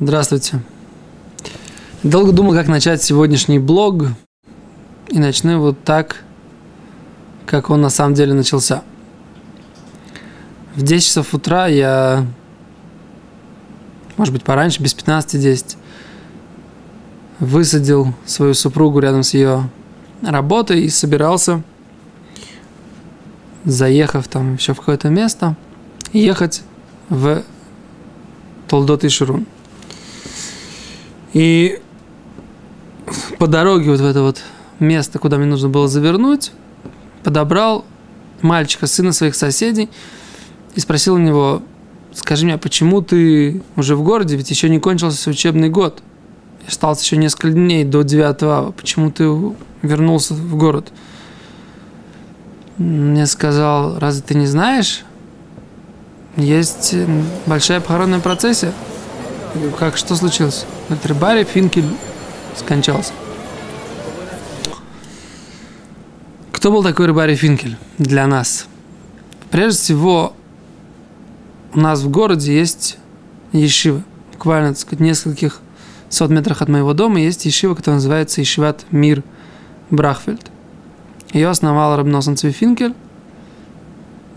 Здравствуйте. Долго думал, как начать сегодняшний блог, и начну вот так, как он на самом деле начался. В 10 часов утра я, может быть, пораньше, без 15-10, высадил свою супругу рядом с ее работой и собирался, заехав там еще в какое-то место, ехать в Толдот и Ширун. И по дороге вот в это вот место, куда мне нужно было завернуть, подобрал мальчика, сына своих соседей, и спросил у него, скажи мне, а почему ты уже в городе, ведь еще не кончился учебный год? Осталось еще несколько дней до 9 ава. Почему ты вернулся в город? Мне сказал, разве ты не знаешь? Есть большая похоронная процессия. Как, что случилось? Говорит, рыбари Финкель скончался. Кто был такой рыбари Финкель для нас? Прежде всего, у нас в городе есть ешива. Буквально, так сказать, нескольких сот метрах от моего дома есть ешива, которая называется Ешиват Мир Брахфельд. Ее основал Рабносен Цвифинкель,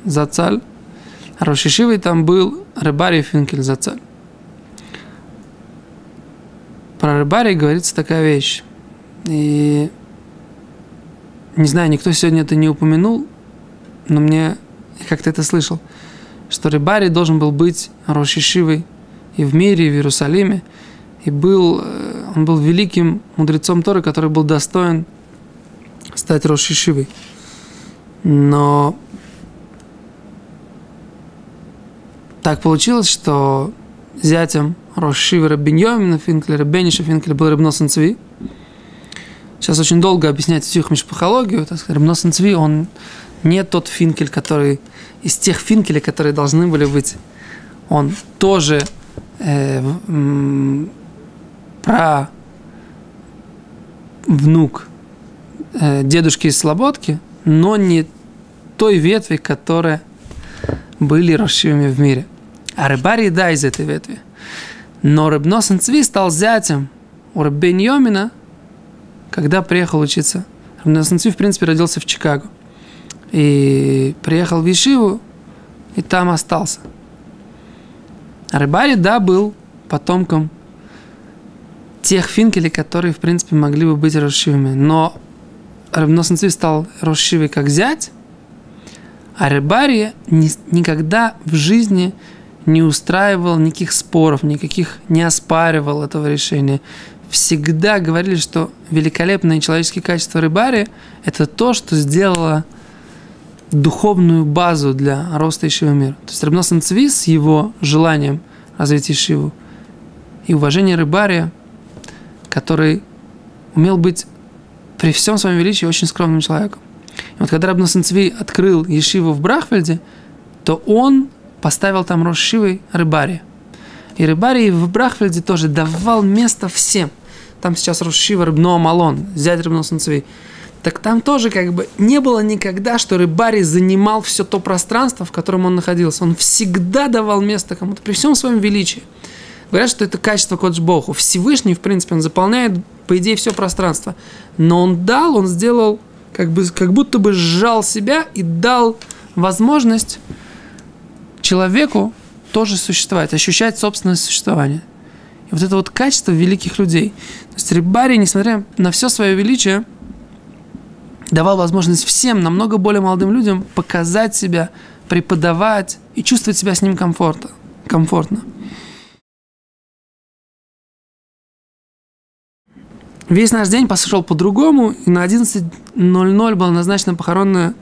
Зацаль. А Рошишивой там был Рыбари Финкель Зацаль. Про Рыбари говорится такая вещь. И не знаю, никто сегодня это не упомянул, но мне как-то это слышал, что Рыбари должен был быть Рошишивой и в мире, и в Иерусалиме, и был, э, он был великим мудрецом Торы, который был достоин стать Рошишивой. Но так получилось, что зятем Рошишивы Рабиньомина Финкля, Бениша Финкля был Рабносен Цви. Сейчас очень долго объяснять всю их сказать, Рабносен Цви, он не тот Финкель, который из тех Финкелей, которые должны были быть. Он тоже э, про внук э, дедушки из Слободки, но не той ветви, которая были расшивыми в мире. А Рыбари, да, из этой ветви. Но Рыбносен Цви стал зятем у Раббеньомина, когда приехал учиться. Рыбносен Цви, в принципе, родился в Чикаго. И приехал в Ешиву, и там остался. Рыбари, да, был потомком тех финкелей, которые, в принципе, могли бы быть Рошивами. Но Рабносен Цви стал Рошивой как зять, а Рыбари ни, никогда в жизни не устраивал никаких споров, никаких не оспаривал этого решения. Всегда говорили, что великолепные человеческие качества Рыбари – это то, что сделало духовную базу для роста Ишивы мира. То есть Рабносен Цви с его желанием развить Ишиву и уважение Рыбари, который умел быть при всем своем величии очень скромным человеком. И вот когда Рабносен Цви открыл Ешиву в Брахфельде, то он поставил там Рошивой Рыбари. И Рыбари в Брахфельде тоже давал место всем. Там сейчас Рошива Рыбно Малон, зять Рыбносен Цви так там тоже как бы не было никогда, что Рыбари занимал все то пространство, в котором он находился. Он всегда давал место кому-то, при всем своем величии. Говорят, что это качество Кодж Богу. Всевышний, в принципе, он заполняет, по идее, все пространство. Но он дал, он сделал, как, бы, как будто бы сжал себя и дал возможность человеку тоже существовать, ощущать собственное существование. И вот это вот качество великих людей. То есть Рибари, несмотря на все свое величие, давал возможность всем, намного более молодым людям показать себя, преподавать и чувствовать себя с ним комфортно. комфортно. Весь наш день пошел по-другому, и на 11.00 была назначена похоронная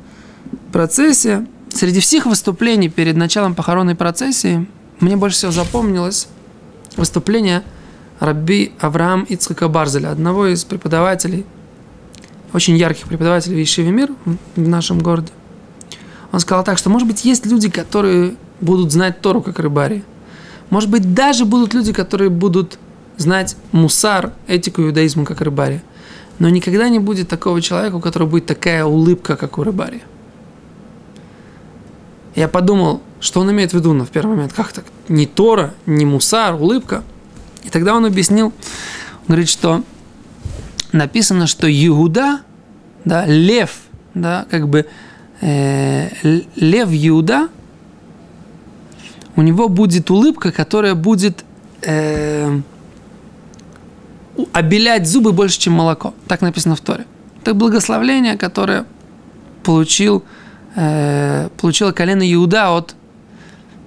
процессия. Среди всех выступлений перед началом похоронной процессии мне больше всего запомнилось выступление Рабби Авраам Ицхака Барзеля, одного из преподавателей очень ярких преподавателей в Ешиве Мир в нашем городе. Он сказал так, что, может быть, есть люди, которые будут знать Тору как рыбари. Может быть, даже будут люди, которые будут знать мусар, этику иудаизма как рыбари. Но никогда не будет такого человека, у которого будет такая улыбка, как у рыбари. Я подумал, что он имеет в виду на в первый момент. Как так? Не Тора, не мусар, улыбка. И тогда он объяснил, он говорит, что написано, что Иуда, да, лев, да, как бы э, лев Иуда, у него будет улыбка, которая будет э, обелять зубы больше, чем молоко. Так написано в Торе. Это благословление, которое получил, э, получило колено Иуда от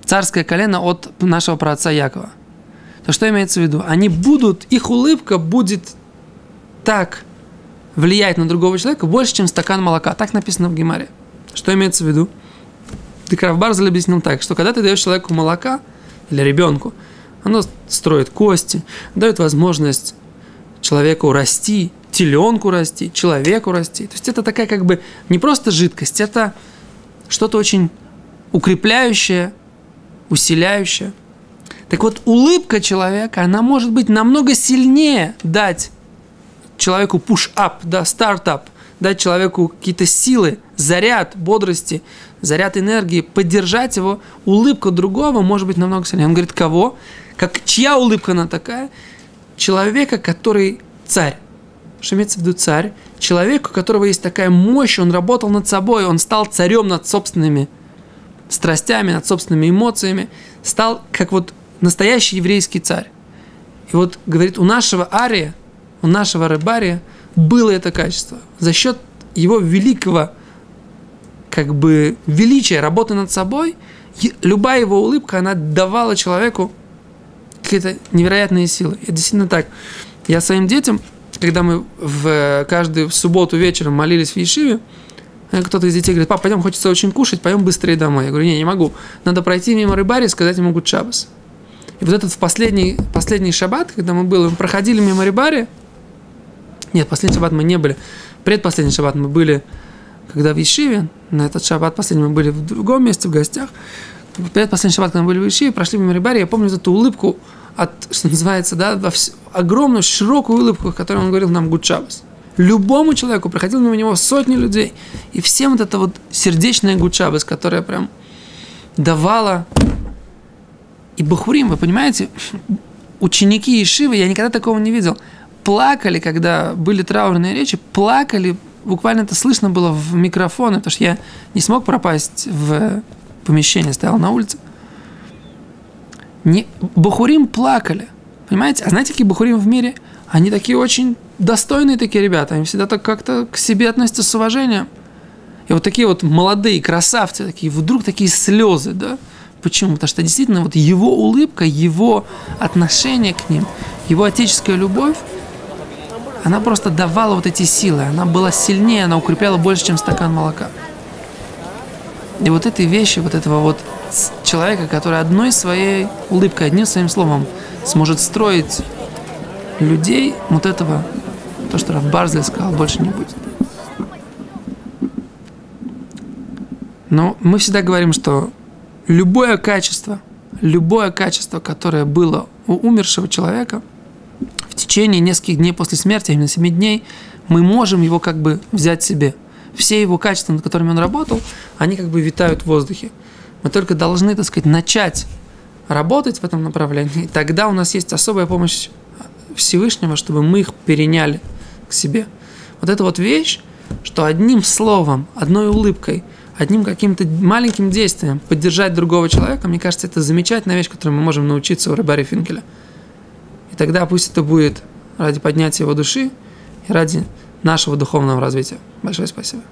царское колено от нашего праотца Якова. То что имеется в виду? Они будут, их улыбка будет так влиять на другого человека больше, чем стакан молока. Так написано в Гемаре. Что имеется в виду? Ты Кравбарзель объяснил так, что когда ты даешь человеку молока или ребенку, оно строит кости, дает возможность человеку расти, теленку расти, человеку расти. То есть это такая как бы не просто жидкость, это что-то очень укрепляющее, усиляющее. Так вот, улыбка человека, она может быть намного сильнее дать человеку push-up, да, стартап, дать человеку какие-то силы, заряд бодрости, заряд энергии, поддержать его. Улыбка другого может быть намного сильнее. Он говорит, кого? Как, чья улыбка она такая? Человека, который царь. Что имеется в виду царь? Человек, у которого есть такая мощь, он работал над собой, он стал царем над собственными страстями, над собственными эмоциями, стал как вот настоящий еврейский царь. И вот, говорит, у нашего Ария, у нашего Рыбария было это качество. За счет его великого как бы величия работы над собой, любая его улыбка, она давала человеку какие-то невероятные силы. И действительно так. Я своим детям, когда мы в каждую субботу вечером молились в Ешиве, э, кто-то из детей говорит, папа, пойдем, хочется очень кушать, пойдем быстрее домой. Я говорю, не, не могу. Надо пройти мимо рыбари и сказать ему гуд шабас. И вот этот в последний, последний шаббат, когда мы были, мы проходили мимо рыбари, нет, последний шаббат мы не были, предпоследний шаббат мы были, когда в Ешиве, на этот шаббат последний мы были в другом месте, в гостях, предпоследний шаббат, когда мы были в Ешиве, прошли мимо рыбари, я помню эту улыбку, от, что называется, да, во вс... огромную, широкую улыбку, которую он говорил нам Гудшабас. Любому человеку проходил мимо него сотни людей. И всем вот это вот сердечная Гудшабас, которая прям давала... И Бахурим, вы понимаете, ученики Ишивы, я никогда такого не видел, плакали, когда были траурные речи, плакали, буквально это слышно было в микрофоны, потому что я не смог пропасть в помещение, стоял на улице – не, Бахурим плакали. Понимаете? А знаете, какие Бахурим в мире? Они такие очень достойные такие ребята. Они всегда так как-то к себе относятся с уважением. И вот такие вот молодые красавцы, такие вдруг такие слезы, да? Почему? Потому что действительно вот его улыбка, его отношение к ним, его отеческая любовь, она просто давала вот эти силы. Она была сильнее, она укрепляла больше, чем стакан молока. И вот этой вещи, вот этого вот человека, который одной своей улыбкой, одним своим словом сможет строить людей, вот этого, то, что Раф Барзель сказал, больше не будет. Но мы всегда говорим, что любое качество, любое качество, которое было у умершего человека, в течение нескольких дней после смерти, а именно 7 дней, мы можем его как бы взять себе. Все его качества, над которыми он работал, они как бы витают в воздухе. Мы только должны, так сказать, начать работать в этом направлении. И тогда у нас есть особая помощь Всевышнего, чтобы мы их переняли к себе. Вот эта вот вещь, что одним словом, одной улыбкой, одним каким-то маленьким действием поддержать другого человека, мне кажется, это замечательная вещь, которую мы можем научиться у Рыбари Финкеля. И тогда пусть это будет ради поднятия его души и ради нашего духовного развития. Большое спасибо.